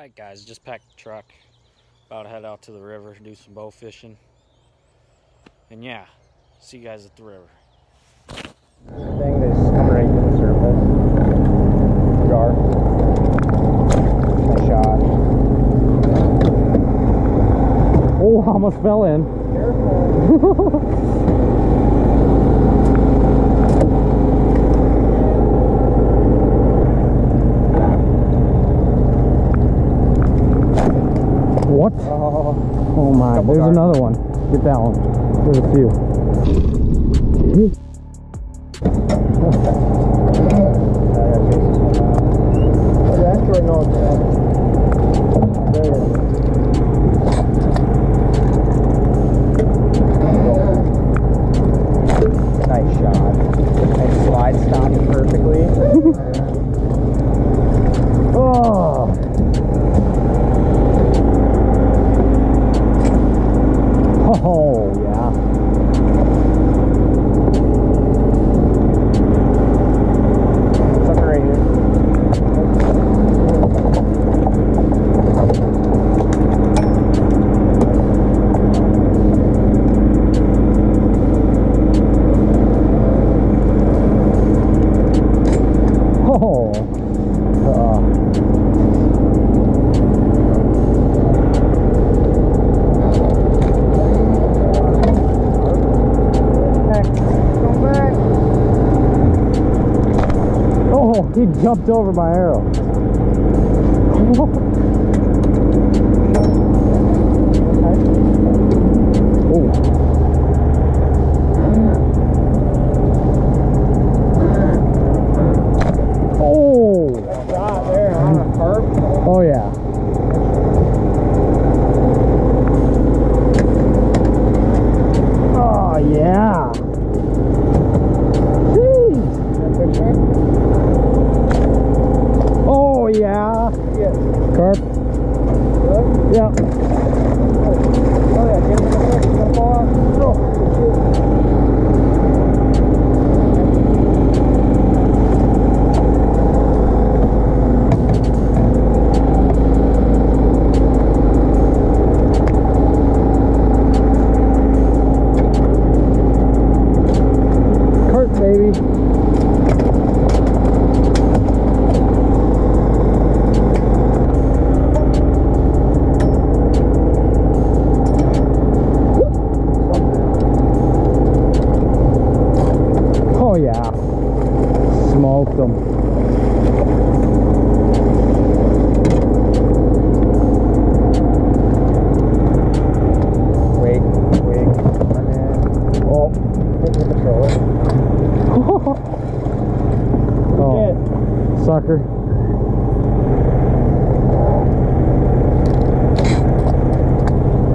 Alright guys, just packed the truck. About to head out to the river, do some bow fishing. And yeah, see you guys at the river. Thing that's coming right to the surface. Gar. Nice shot. Oh, almost fell in. Careful. What? Oh, Oh my, there's dark. another one. Get that one. There's a few. I gotta one now. Yeah, actually, no, he jumped over my arrow. hit the controller. oh. Sucker.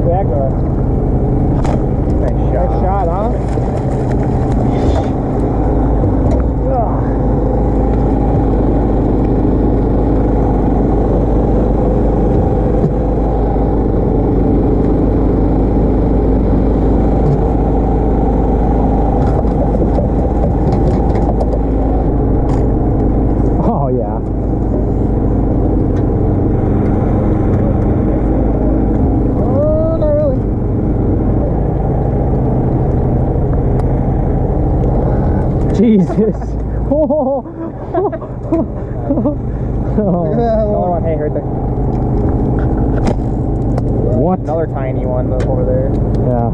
Back up. Nice shot. Nice shot, huh? Oh yeah. Oh, not really. Jesus. Oh. Another one. Hey, heard the What? another tiny one over there. Yeah.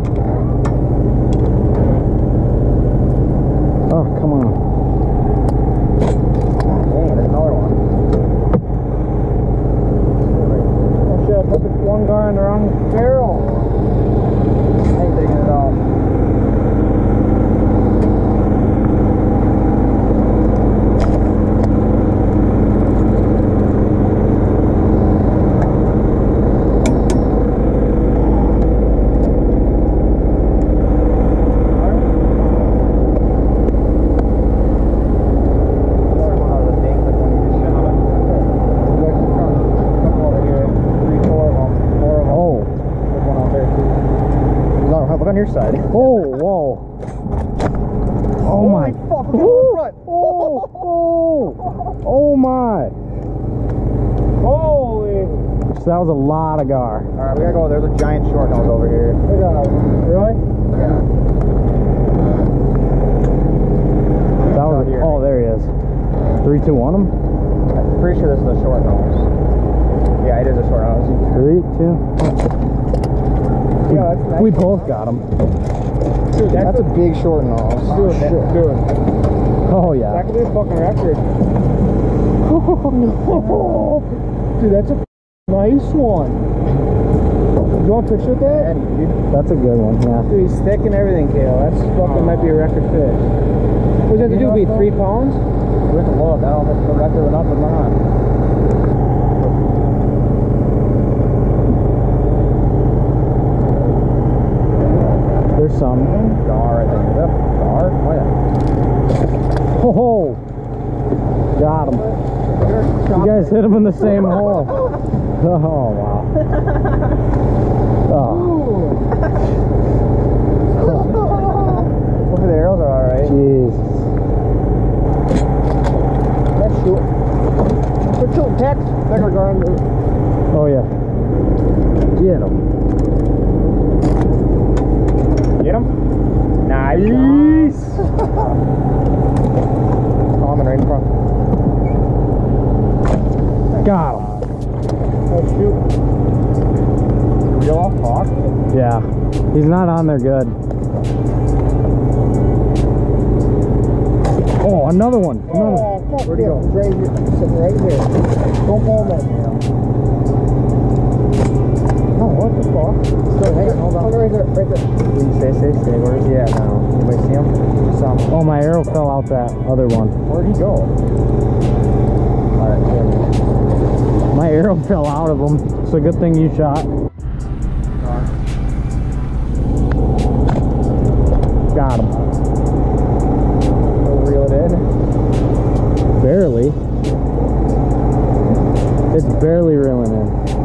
Oh, come on. Dang, there's another one. Oh shit, I put the one guy in the wrong barrel. I ain't taking it off. Another one of the big, like one you just shot. Look, couple over here. Three, four of them. Four of them. Oh. There's one out there too. No, look on your side. Oh, whoa. Oh my. fuck, look at the front. Oh, oh, oh my. Holy. That was a lot of gar. Alright, we gotta go. There's a giant short nose over here. Really? Yeah. That was. Here. Oh, there he is. Three, two, one him. I'm pretty sure this is a short nose. Yeah, it is a short nose. Three, two. We, Yeah, that's nice. we both got him. Dude, that's, a big short. Dude, that, dude, Oh that could be a fucking record. Oh, no. Dude, that's a nice one. You want a picture of that? That's a good one. Yeah. Dude, he's thick and everything, Kale. That's fucking might be a record fish. What does that have to do? Be three pounds? We have to look. I don't know if it's record enough or not. There's some. Gar, I think. Is that gar? Oh, yeah. Ho ho! Got him. You guys hit him in the same hole. Oh wow. Oh, Hopefully the arrows are. Jesus. Let's shoot. We're shooting text. Oh yeah. Get him. Get him? Nice. Common right in front. Got him. Oh, shoot. Reel off hawk? Yeah. He's not on there good. Oh, another one. Another. Oh, fuck Where'd he go? Right here. Sitting right here. Don't pull that now. Oh, what the fuck? Still hanging. Hold on. Right there. Right there. Stay, stay, stay. Where is he at now? Anybody see him? Some. Um, oh, my arrow fell out that other one. Where'd he go? My arrow fell out of him. It's a good thing you shot. Got him. Reel it in. Barely. It's barely reeling in.